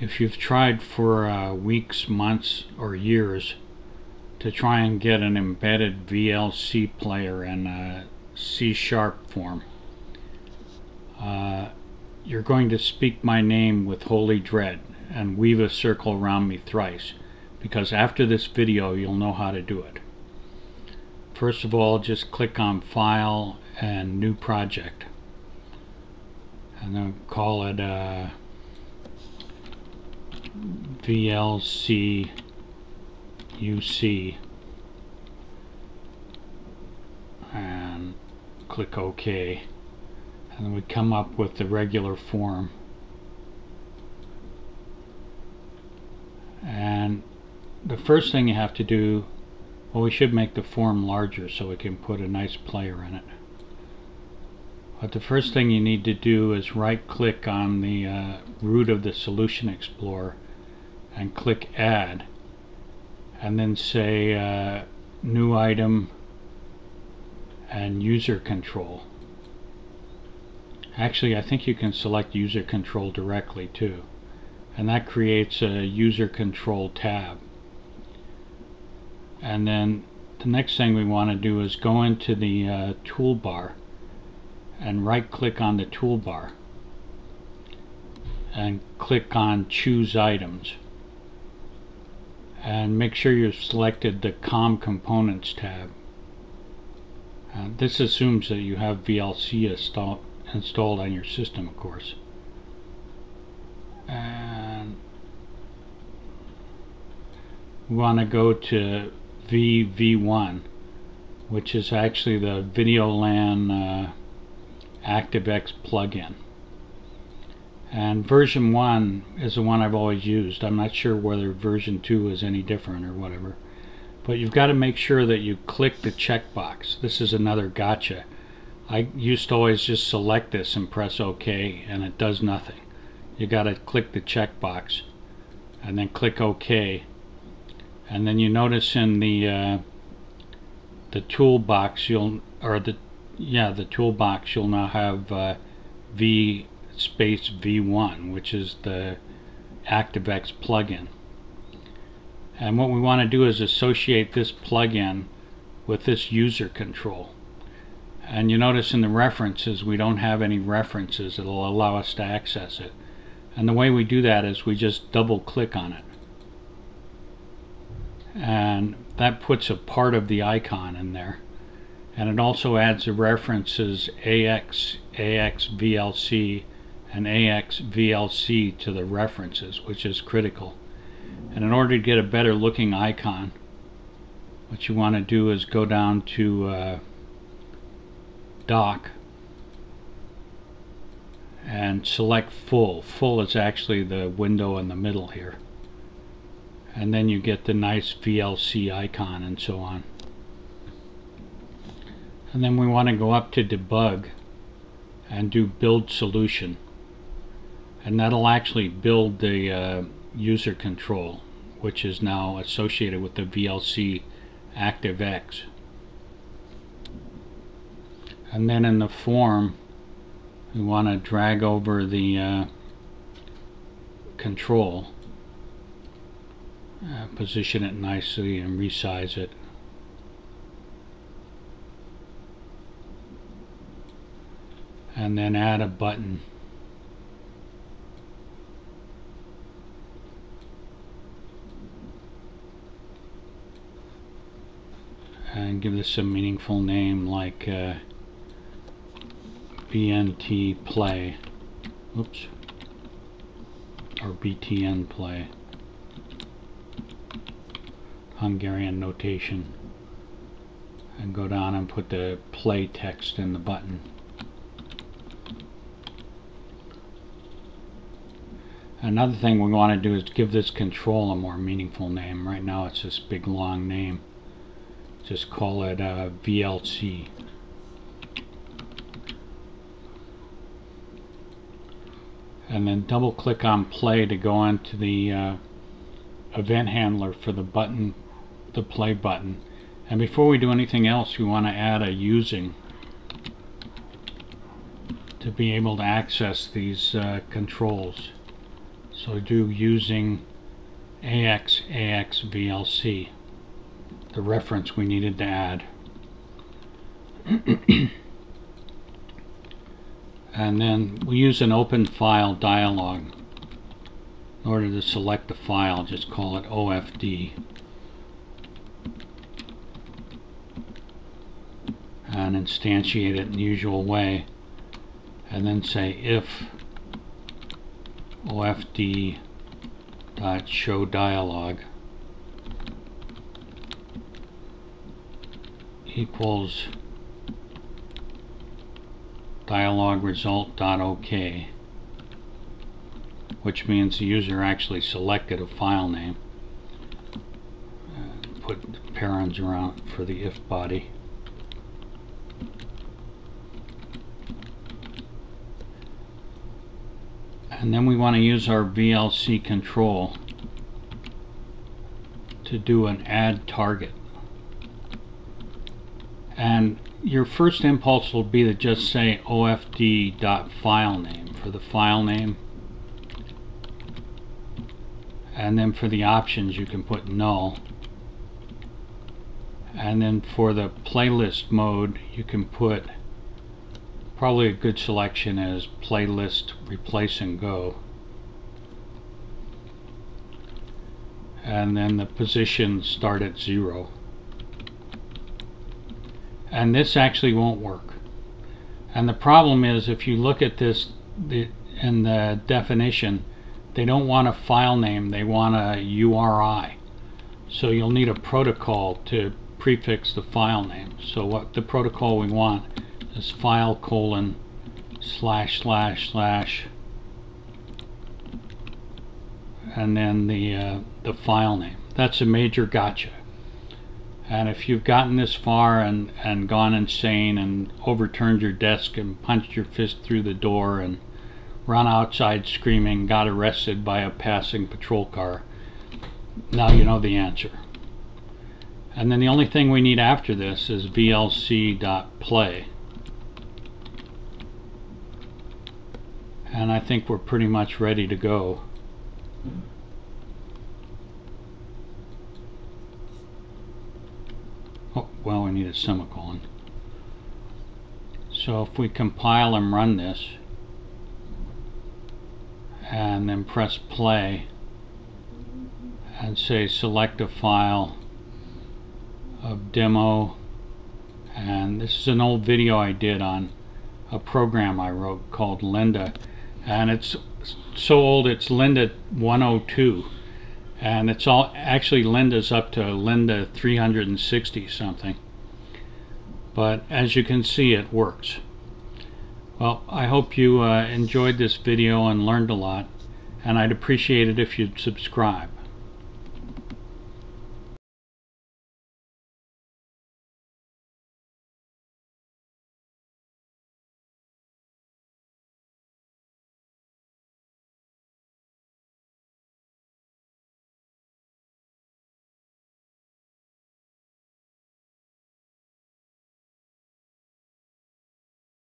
if you've tried for uh, weeks, months, or years to try and get an embedded VLC player in a C-sharp form, uh, you're going to speak my name with holy dread and weave a circle around me thrice because after this video you'll know how to do it. First of all just click on file and new project and then call it uh, VLC UC and click OK. And then we come up with the regular form. And the first thing you have to do well we should make the form larger so we can put a nice player in it. But the first thing you need to do is right click on the uh, root of the Solution Explorer and click add and then say uh, new item and user control. Actually I think you can select user control directly too. And that creates a user control tab. And then the next thing we want to do is go into the uh, toolbar and right click on the toolbar and click on choose items and make sure you've selected the COM components tab uh, this assumes that you have VLC install installed on your system of course and we want to go to VV1 which is actually the Videolan uh, ActiveX plugin. And version 1 is the one I've always used. I'm not sure whether version 2 is any different or whatever. But you've got to make sure that you click the checkbox. This is another gotcha. I used to always just select this and press OK and it does nothing. You got to click the checkbox and then click OK. And then you notice in the uh, the toolbox you'll or the yeah, the toolbox you'll now have uh, V space V1, which is the ActiveX plugin. And what we want to do is associate this plugin with this user control. And you notice in the references we don't have any references that will allow us to access it. And the way we do that is we just double click on it. And that puts a part of the icon in there and it also adds the references AX, AX VLC, and AX VLC to the references, which is critical. And in order to get a better looking icon, what you want to do is go down to uh, Dock and select Full. Full is actually the window in the middle here. And then you get the nice VLC icon and so on and then we want to go up to debug and do build solution and that'll actually build the uh, user control which is now associated with the VLC ActiveX and then in the form we want to drag over the uh, control uh, position it nicely and resize it. And then add a button and give this a meaningful name like uh, BNT play. Oops. Or BTN play. Hungarian notation. And go down and put the play text in the button. Another thing we want to do is give this control a more meaningful name. Right now it's this big long name. Just call it uh, VLC. And then double click on play to go into the uh, event handler for the button, the play button. And before we do anything else we want to add a using to be able to access these uh, controls. So do using AX AX VLC, the reference we needed to add. and then we use an open file dialog in order to select the file just call it OFD and instantiate it in the usual way. And then say if OFD dot show dialog equals dialog result dot OK which means the user actually selected a file name uh, put parens around for the if body. And then we want to use our VLC control to do an add target and your first impulse will be to just say ofd.file name for the file name. And then for the options you can put null. And then for the playlist mode you can put probably a good selection is playlist replace and go. And then the position start at zero and this actually won't work. And the problem is if you look at this the, in the definition they don't want a file name they want a URI so you'll need a protocol to prefix the file name. So what the protocol we want is file colon slash slash slash and then the uh, the file name. That's a major gotcha and if you've gotten this far and and gone insane and overturned your desk and punched your fist through the door and run outside screaming got arrested by a passing patrol car now you know the answer and then the only thing we need after this is vlc.play and I think we're pretty much ready to go. Oh, well, we need a semicolon. So if we compile and run this, and then press play, and say select a file of demo, and this is an old video I did on a program I wrote called Linda and it's so old it's Linda 102 and it's all actually Lynda's up to Lynda 360 something. But as you can see it works. Well I hope you uh, enjoyed this video and learned a lot. And I'd appreciate it if you'd subscribe